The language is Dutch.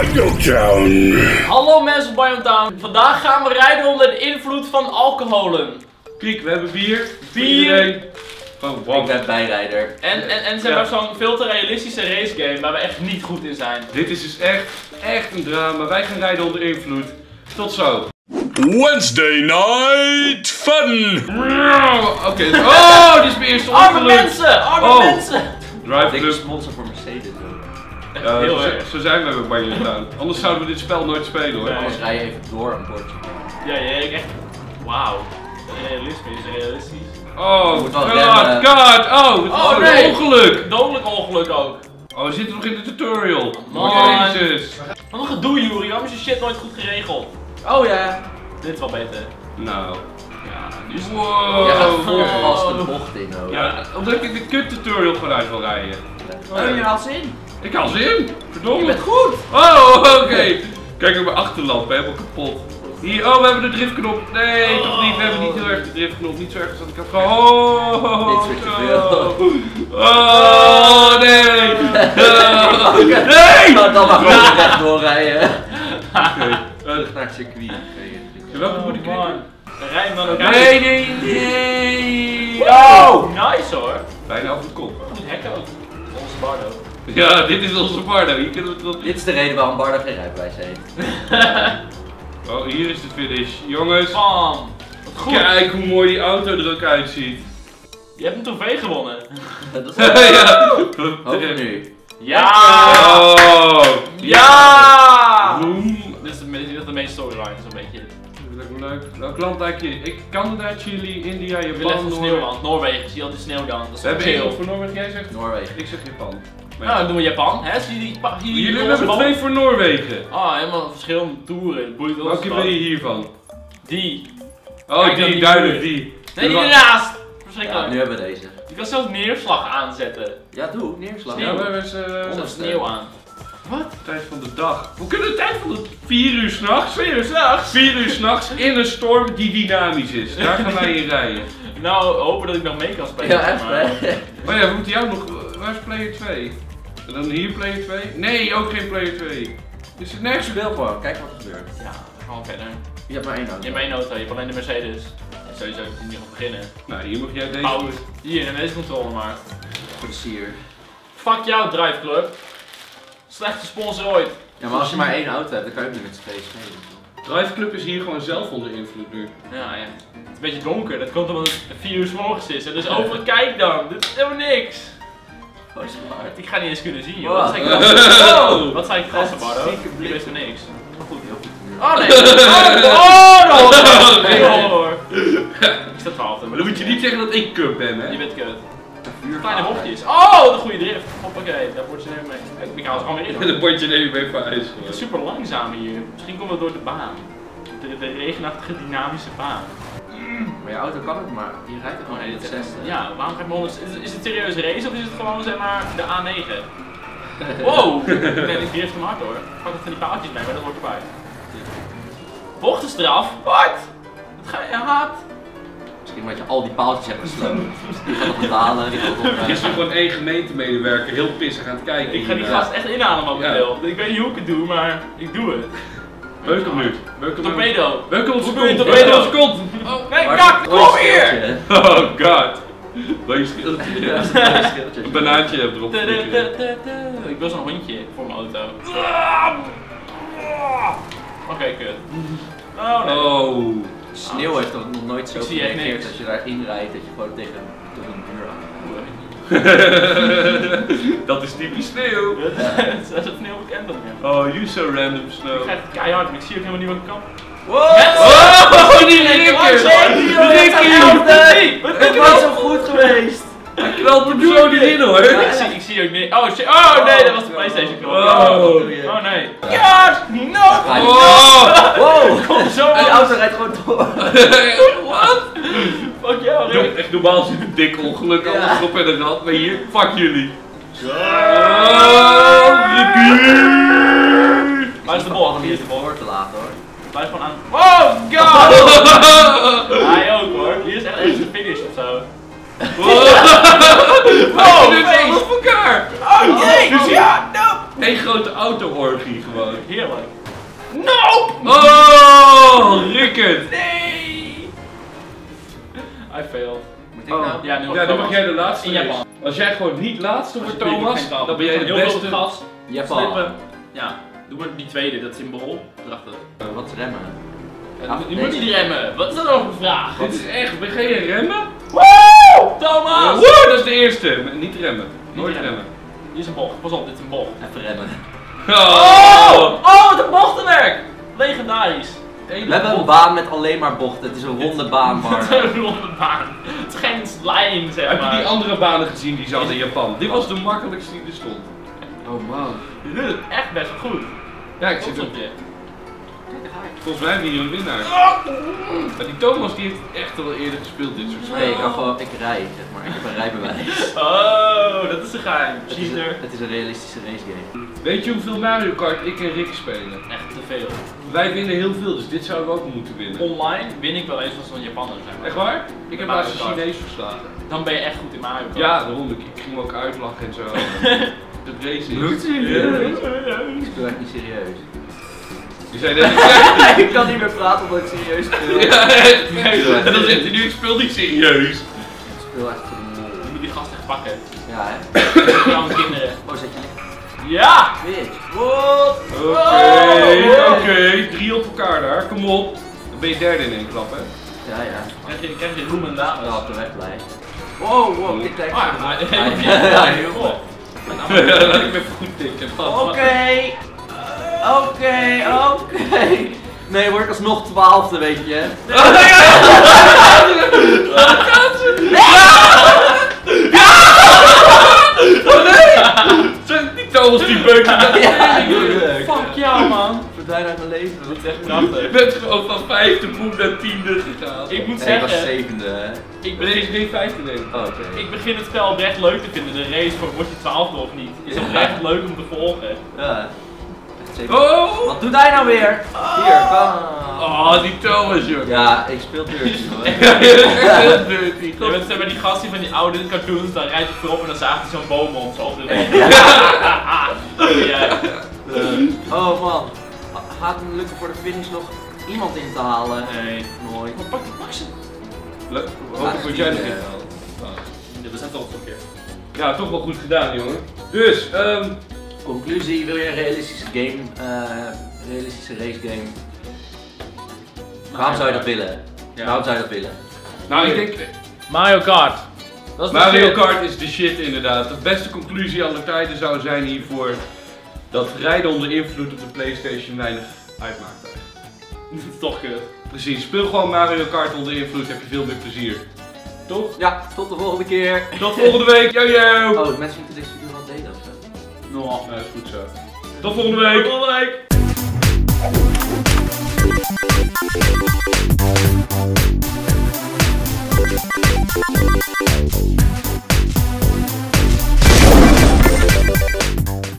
Biotown. Hallo mensen van Biotown. Vandaag gaan we rijden onder de invloed van alcoholen. Kijk, we hebben bier. Bier. Gewoon Ik wow. ben bijrijder. En, en, en ze Ja. hebben zo'n veel te realistische racegame waar we echt niet goed in zijn. Dit is dus echt, echt een drama. Wij gaan rijden onder invloed. Tot zo. Wednesday night fun. Oké, oh, dit is mijn eerste Arme ongeluk. mensen! Arme Oh. mensen! Drive Club. sponsor voor Mercedes. Hoor. Heel zo, erg. zo zijn we bij Biotown. Anders zouden we dit spel nooit spelen hoor. Nee. Anders rij je even door een bordje. Ja, ja, echt. Wauw. Realisme is realistisch. Oh, god, remmen. god. Oh, het Oh, oh, nee. ongeluk. Dodelijk ongeluk ook. Oh, we zitten nog in de tutorial. Man. Jezus. Wat een gedoe, Juri. Waarom is je shit nooit goed geregeld? Oh ja. Dit is wel beter. Nou. Ja, nu is het. Wow. Jij gaat vol gas de Oh. bocht in ook. Ja, omdat ik de kut tutorial gewoon uit wil rijden. Oh, je haalt ze in. Ik haal ze in. Verdomme. Je bent goed. Oh, oké. Kijk naar mijn achterlamp, helemaal kapot. Hier, oh, we hebben de driftknop. Nee, toch niet. We hebben niet heel erg de driftknop. Niet zo erg als dat ik had gehad. Oh, Dit is wat je zo. wil. Oh, nee. Oh, nee. Nou, dan maar gewoon recht doorrijden. Oké. Terug naar het circuit. welke moet ik Oh? Rij ook Nee, nee, nee. Oh, nice hoor. Bijna over de kop. Hacken ook. Onze Bardo. Ja, dit is onze Bardo. Hier kunnen we het wel... Dit is de reden waarom Bardo geen rijbewijs heeft. Oh, hier is de finish. Jongens, Bam. Wat goed. kijk hoe mooi die auto er ook uitziet. Je hebt een trofee gewonnen. Dat is ja. Hoger nu. Ja! Oh. Ja! Boom. Dit is de, me- dit is de main storyline, zo'n beetje. Leuk, leuk. Welk land lijkt je? Ik, Canada, Chili, India, Ik Japan, echt van Noor- Sneeuwland. Noorwegen, zie je al die sneeuw dan. Dat is We hebben één voor Noorwegen, jij zegt? Noorwegen. Ik zeg Japan. Maar Nou, dan doen we Japan. Hè? Zie je die, zie Jullie hebben twee voor Noorwegen. Ah, helemaal verschillende toeren. Het boeit ons Welke wil je hiervan? Die. Oh, Kijk die, die duidelijk die. Nee, die ernaast! Ja, Verschrikkelijk. nu hebben we deze. Je kan zelfs neerslag aanzetten. Ja, doe. Neerslag. Sneeuw. Ja, we hebben ze... Staat sneeuw aan. Wat? Tijd van de dag. We kunnen de tijd van de 4 uur s'nachts. 2 uur s'nachts? 4 uur s'nachts in een storm die dynamisch is. Daar gaan wij in rijden. Nou, hopen dat ik nog mee kan spelen. Ja, echt maar- hè? Oh ja, we moeten jou nog. Waar is player 2? En dan hier player 2? Nee, ook geen player 2. Is het nergens? Speel gewoon. Kijk wat er gebeurt. Ja, gewoon verder. Je hebt maar één auto. Je hebt één auto, je hebt alleen de Mercedes. Sowieso, ik moet niet gaan beginnen. Nou, hier mag jij deze. Pauw, hier, neem deze controle maar. Voor de sier. Fuck jou, Drive Club. Slechtste sponsor ooit. Ja, maar als je maar één auto hebt, dan kan je ook niet met z'n tweeën spelen. Drive Club is hier gewoon zelf onder invloed nu. Ja, ja. Het is een beetje donker, dat komt omdat het 4 uur s morgens is. En dus overal kijk dan, dit is helemaal niks. Oh, is? Ik ga niet eens kunnen zien, joh. Wat zijn krassen? Wow. Wat zijn krassen, Bardo? Zieke Ik blik. wist er niks. Goed, heel goed. Oh nee! Oh, oh, oh, nee, hoor. Ik sta 12 Maar dan moet je niet zeggen dat ik cup ben, Je hè? bent kut. Vuur. Kleine bochtjes. Oh, de goede drift. Hoppakee, daar wordt ze even mee. Ik- hou ze gewoon weer in. Dan word je even mee ijs. Het is super langzaam hier. Misschien komt het door de baan. De, de regenachtige dynamische baan. Maar je auto kan het, maar je rijdt er Oh het is zesde. Ja, waarom ga ik me 100... Is, is het serieus race of is het gewoon zeg maar de A9? Wow! Nee, ik drift hem hard hoor. Ik pak het van die paaltjes mee, maar dat hoort erbij. Bochtenstraf? Wat? Wat ga je haat? Omdat je al die paaltjes hebt gesloten. Die gaat het betalen, die gaat het Er is er gewoon één gemeentemedewerker heel pissig aan het kijken. Ik ga die gast echt inhalen momenteel. Ik weet niet hoe ik het doe, maar ik doe het. Welk hem nu? Hem? Torpedo. Hoe doe je kont? torpedo? Onze kont? Nee, Waar- kak, kom hier! Oh god. Wat je schildje. Een banaantje heb erop. Ik wil zo'n hondje voor mijn auto. Oké, kut. Oh nee. Sneeuw heeft toch nog nooit zo Ik gereageerd als je daarin rijdt dat je gewoon tegen, tegen een muur aan. dat is typisch sneeuw. Dat is het heel bekend dan. Oh, you so random Ik snow. krijg het keihard, maar ik zie ook helemaal niet wat ik kan. Wow! Oh, die Rikker! Wat Het was zo goed geweest! Hij knalt hem zo erin hoor. Ik zie, ik zie ook niet. Oh shit. Oh nee, dat was de PlayStation knop. Wow. Oh nee. Ja, no! Oh! Wow! Kom zo Die auto rijdt gewoon door. Wat? Fuck jou, Doe- Rick. Echt normaal zit een dik ongeluk Ja. alles op en de rand, maar hier, fuck jullie. Waar is de bol? Hier is de bol. Voor te laat hoor. Blijf gewoon aan. Oh god! Hij ook hoor. Hier is echt echt de finish of zo. Oh, Oh, dit is op elkaar. Oh nee! Ja, no! Eén grote auto-orgie gewoon. Heerlijk. Oh, Rickert! Nee! I failed. Moet ik Oh. nou? Ja, nu Ja, dan mag jij de laatste In. Japan. Als jij gewoon niet laatste wordt, Thomas, dan ben jij de Heel veel op beste. gas. Japan. Slippen. Ja, doe maar die tweede, dat symbool. Prachtig. Wat is remmen? Ah, je moet niet remmen. Wat is dat over een vraag? Dit is echt, ben je remmen? Woe! Thomas! Dat is de eerste. Niet remmen. Nooit remmen. remmen. Hier is een bocht. Pas op, dit is een bocht. Even remmen. Oh! Oh, wat een bochtenwerk! Legendarisch. We hebben een baan met alleen maar bochten. Het is een ronde baan, Het maar. is een ronde baan. Het is geen slime, zeg Heb maar. je die andere banen gezien die ze hadden in Japan? Dit was de makkelijkste die er stond. Oh man. Dit is echt best goed. Ja, ik zit er. op je. Volgens mij hebben we hier een winnaar. Maar die Thomas die heeft echt al eerder gespeeld dit soort spellen. Nee, ik kan gewoon. Ik rij, zeg maar. Ik heb een rijbewijs. Oh, dat is een geheim. Het is, een, het is een realistische racegame. Weet je hoeveel Mario Kart ik en Rick spelen? Echt te veel. Wij winnen heel veel, dus dit zouden we ook moeten winnen. Online win ik wel eens van zo'n Japaner. Maar. Echt waar? Ik heb laatst een. Chinees verslagen. Dan ben je echt goed in Mario Kart. Ja, daarom. Ik, ik ging me ook uitlachen en zo. Het race is. Bloedserieus? Ik speel echt niet serieus. Je zei net. ik kan niet meer praten omdat ik serieus speel. Ja, echt. En dan zegt hij nu, ik speel niet serieus. Ik speel echt voor de mol. Je moet die gast echt pakken. Ja, hè? En kinderen. Oh, zet je licht. Ja! Bitch. Wat? Oké, oké. Drie op elkaar daar, kom op. Dan ben je derde in één klap, hè? Ja, ja. Krijg je, krijg je roem en dames. Wel op de weg blij. Wow, wow, dit lijkt Ah, ja, ja, ja, Ja, heel goed. Ja, laat ik me even goed tikken. Oké. Oké, oké. Nee, word ik alsnog twaalfde, weet je. Zijn die Thomas die beuken? Ja. Fuck jou, man. Verdwijn uit mijn leven. Dat is echt prachtig. Je bent gewoon van vijfde boek naar tiende gegaan. Ik moet Nee, ik was zeggen, zevende, hè. ik Ben deze geen vijfde nemen? Oh, Oké. ik begin het spel oprecht leuk te vinden. De race voor word je twaalfde of niet. Is Ja. oprecht leuk om te volgen. Ja. Oh! Wat doet hij nou weer? Hier, kom. Oh, die Thomas, joh. Ja, ik speel dirty hoor. Ja, je bent echt heel dirty. Je bent zeg maar die gast die van die oude cartoons, dan rijdt hij voorop en dan zaagt hij zo'n boom om zo op de weg. ja. Oh man. Gaat het lukken voor de finish nog iemand in te halen? Nee. Nooit. Maar pak die Maxen. Leuk. Hopelijk word jij Ja, erin. Ja, we zijn toch een keer. Ja, toch wel goed gedaan, jongen. Dus, ehm Conclusie, wil je een realistische game, eh realistische race game? Waarom zou je dat willen? Ja. Waarom zou je dat willen? nou, ik denk, Mario Kart. Dat is Mario. Kart is de shit inderdaad. De beste conclusie aller tijden zou zijn hiervoor dat rijden onder invloed op de Playstation weinig uitmaakt eigenlijk. Toch kut. Precies, speel gewoon Mario Kart onder invloed, heb je veel meer plezier. Toch? Ja, tot de volgende keer. Tot volgende week, yo yo! Oh, mensen moeten deze video wel delen of Oh, nee, is goed zo. Tot volgende week. Tot volgende week.